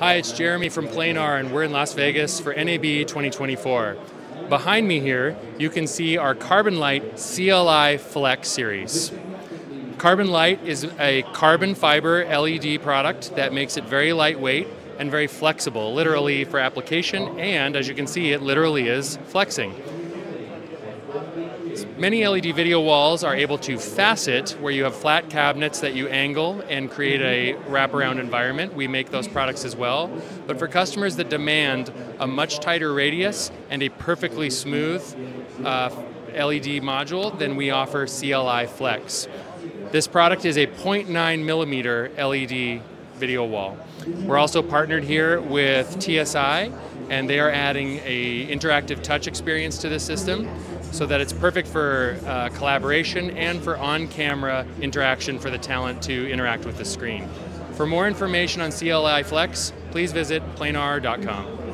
Hi, it's Jeremy from Planar, and we're in Las Vegas for NAB 2024. Behind me here, you can see our CarbonLight CLI Flex series. CarbonLight is a carbon fiber LED product that makes it very lightweight and very flexible, literally for application, and as you can see, it literally is flexing. Many LED video walls are able to facet, where you have flat cabinets that you angle and create a wraparound environment. We make those products as well. But for customers that demand a much tighter radius and a perfectly smooth uh, LED module, then we offer CLI Flex. This product is a 0.9 millimeter LED video wall. We're also partnered here with TSI, and they are adding a interactive touch experience to the system so that it's perfect for uh, collaboration and for on-camera interaction for the talent to interact with the screen. For more information on CLI Flex, please visit planar.com.